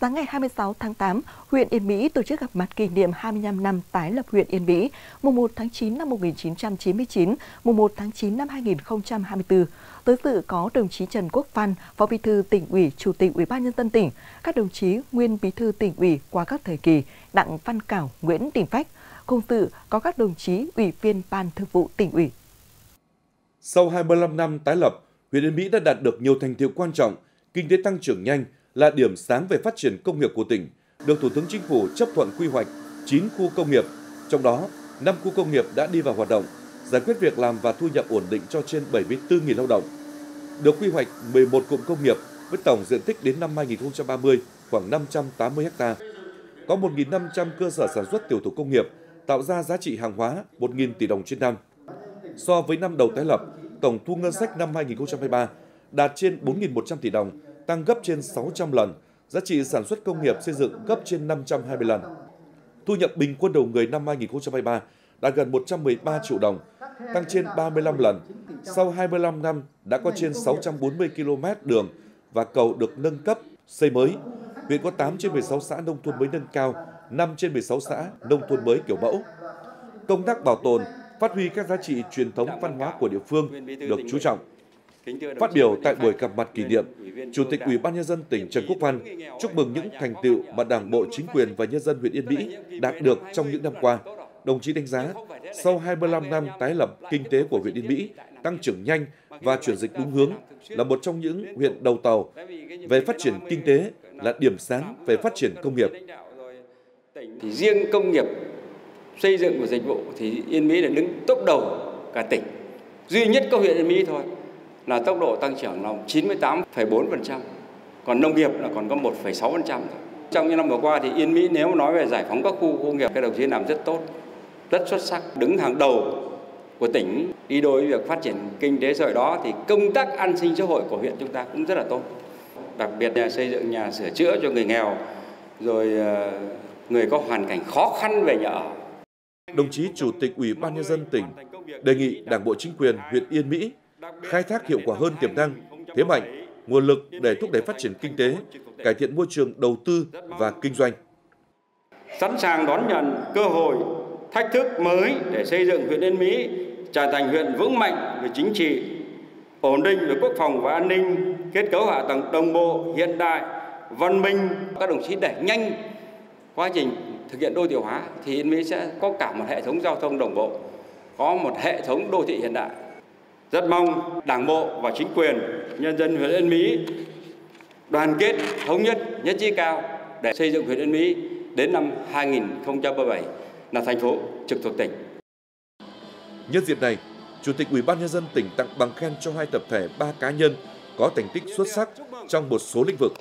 Sáng ngày 26 tháng 8, huyện Yên Mỹ tổ chức gặp mặt kỷ niệm 25 năm tái lập huyện Yên Mỹ, mùng 1 tháng 9 năm 1999, mùng 1 tháng 9 năm 2024. Tới dự có đồng chí Trần Quốc Văn, Phó Bí thư tỉnh ủy, Chủ tịch Ủy ban nhân dân tỉnh, các đồng chí nguyên Bí thư tỉnh ủy qua các thời kỳ, Đặng Văn Cảo, Nguyễn Đình Phách. Cùng dự có các đồng chí Ủy viên Ban Thường vụ tỉnh ủy. Sau 25 năm tái lập, huyện Yên Mỹ đã đạt được nhiều thành tiệu quan trọng, kinh tế tăng trưởng nhanh, là điểm sáng về phát triển công nghiệp của tỉnh, được Thủ tướng Chính phủ chấp thuận quy hoạch 9 khu công nghiệp, trong đó 5 khu công nghiệp đã đi vào hoạt động, giải quyết việc làm và thu nhập ổn định cho trên 74.000 lao động. Được quy hoạch 11 cụm công nghiệp với tổng diện tích đến năm 2030 khoảng 580 ha. Có 1.500 cơ sở sản xuất tiểu thủ công nghiệp, tạo ra giá trị hàng hóa 1.000 tỷ đồng trên năm. So với năm đầu tái lập, tổng thu ngân sách năm 2023 đạt trên 4.100 tỷ đồng, tăng gấp trên 600 lần, giá trị sản xuất công nghiệp xây dựng gấp trên 520 lần. Thu nhập bình quân đầu người năm 2023 đạt gần 113 triệu đồng, tăng trên 35 lần. Sau 25 năm đã có trên 640 km đường và cầu được nâng cấp, xây mới. Huyện có 8 trên 16 xã nông thôn mới nâng cao, 5 trên 16 xã nông thôn mới kiểu mẫu. Công tác bảo tồn, phát huy các giá trị truyền thống văn hóa của địa phương được chú trọng. Phát biểu tại buổi gặp mặt kỷ niệm, Chủ tịch Ủy ban nhân dân tỉnh Trần Quốc Văn chúc mừng những thành tựu mà Đảng bộ, chính quyền và nhân dân huyện Yên Mỹ đạt được trong những năm qua. Đồng chí đánh giá, sau 25 năm tái lập kinh tế của huyện Yên Mỹ tăng trưởng nhanh và chuyển dịch đúng hướng là một trong những huyện đầu tàu về phát triển kinh tế là điểm sáng về phát triển công nghiệp. Thì riêng công nghiệp xây dựng và dịch vụ thì Yên Mỹ là đứng top đầu cả tỉnh. Duy nhất có huyện Yên Mỹ thôi là tốc độ tăng trưởng là 98,4%, còn nông nghiệp là còn có 1,6%. Trong những năm vừa qua thì Yên Mỹ nếu mà nói về giải phóng các khu công nghiệp các đồng chí làm rất tốt, rất xuất sắc, đứng hàng đầu của tỉnh đi đôi với việc phát triển kinh tế rồi đó thì công tác an sinh xã hội của huyện chúng ta cũng rất là tốt. Đặc biệt là xây dựng nhà sửa chữa cho người nghèo, rồi ờ, người có hoàn cảnh khó khăn về nhà ở. Đồng chí Chủ tịch Ủy ban Nhân dân tỉnh đề nghị Đảng bộ chính quyền huyện Yên Mỹ khai thác hiệu quả hơn tiềm năng, thế mạnh, nguồn lực để thúc đẩy phát triển kinh tế, cải thiện môi trường đầu tư và kinh doanh. Sẵn sàng đón nhận cơ hội, thách thức mới để xây dựng huyện Yên Mỹ trở thành huyện vững mạnh về chính trị, ổn định về quốc phòng và an ninh, kết cấu hạ tầng đồng bộ, hiện đại, văn minh. Các đồng chí đẩy nhanh quá trình thực hiện đô thị hóa thì Yên Mỹ sẽ có cả một hệ thống giao thông đồng bộ, có một hệ thống đô thị hiện đại rất mong Đảng bộ và chính quyền, nhân dân huyện Yên Mỹ đoàn kết, thống nhất, nhất trí cao để xây dựng huyện Yên Mỹ đến năm 2037 là thành phố trực thuộc tỉnh. Nhân dịp này, Chủ tịch Ủy ban nhân dân tỉnh tặng bằng khen cho hai tập thể, ba cá nhân có thành tích xuất sắc trong một số lĩnh vực